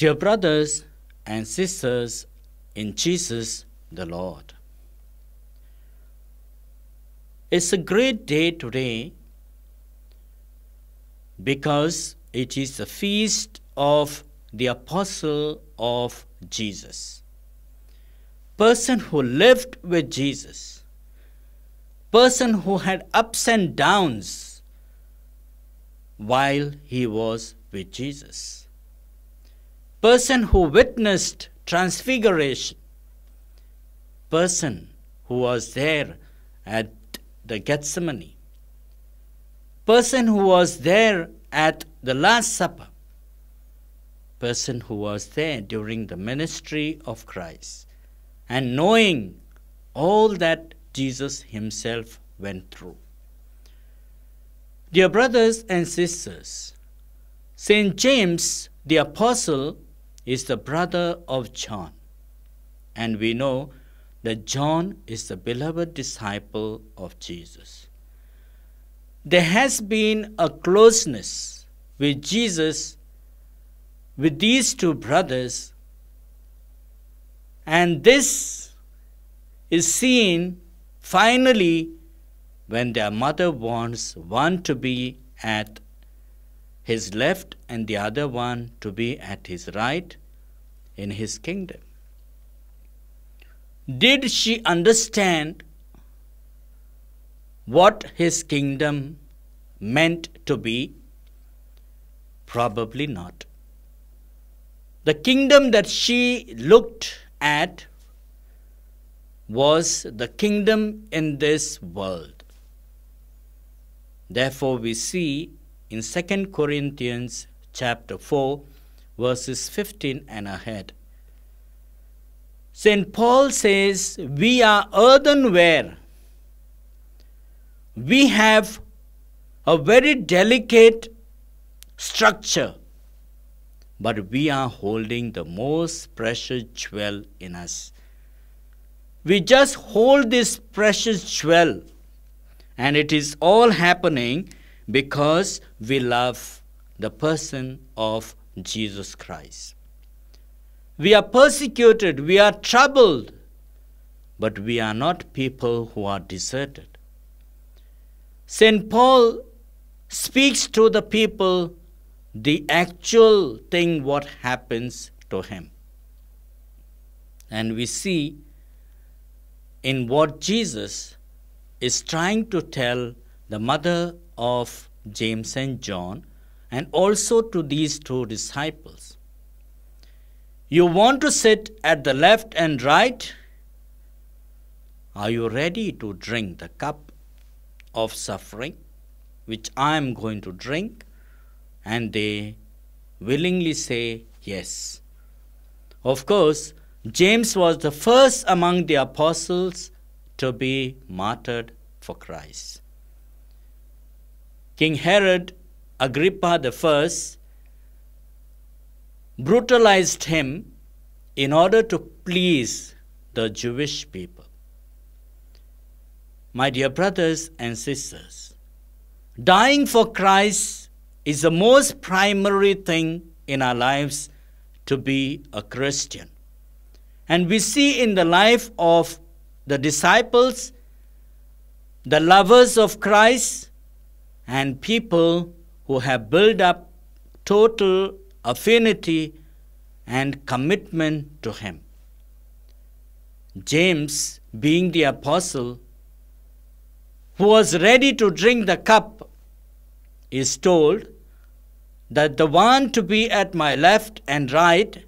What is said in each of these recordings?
Dear brothers and sisters in Jesus the Lord, it's a great day today because it is the feast of the apostle of Jesus. Person who lived with Jesus. Person who had ups and downs while he was with Jesus. Person who witnessed transfiguration. Person who was there at the Gethsemane. Person who was there at the Last Supper. Person who was there during the ministry of Christ and knowing all that Jesus himself went through. Dear brothers and sisters, St. James the Apostle is the brother of John, and we know that John is the beloved disciple of Jesus. There has been a closeness with Jesus with these two brothers, and this is seen finally when their mother wants one to be at his left and the other one to be at his right in his kingdom. Did she understand what his kingdom meant to be? Probably not. The kingdom that she looked at was the kingdom in this world. Therefore, we see in 2 Corinthians chapter 4, verses 15 and ahead. St. Paul says, We are earthenware. We have a very delicate structure, but we are holding the most precious jewel in us. We just hold this precious jewel, and it is all happening because we love the person of Jesus Christ. We are persecuted, we are troubled, but we are not people who are deserted. St. Paul speaks to the people the actual thing what happens to him. And we see in what Jesus is trying to tell the mother of James and John and also to these two disciples. You want to sit at the left and right? Are you ready to drink the cup of suffering which I am going to drink? And they willingly say yes. Of course, James was the first among the apostles to be martyred for Christ. King Herod Agrippa I brutalized him in order to please the Jewish people. My dear brothers and sisters, dying for Christ is the most primary thing in our lives to be a Christian. And we see in the life of the disciples, the lovers of Christ, and people who have built up total affinity and commitment to Him. James, being the apostle, who was ready to drink the cup, is told that the one to be at my left and right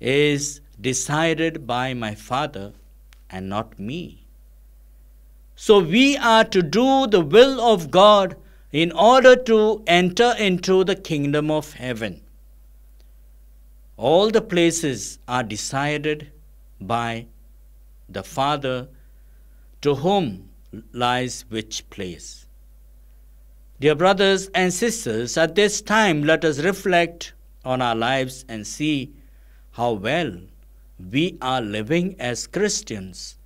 is decided by my Father and not me. So we are to do the will of God in order to enter into the kingdom of heaven. All the places are decided by the Father to whom lies which place. Dear brothers and sisters, at this time let us reflect on our lives and see how well we are living as Christians,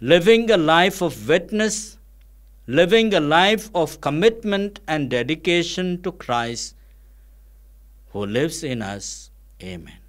living a life of witness living a life of commitment and dedication to Christ who lives in us Amen.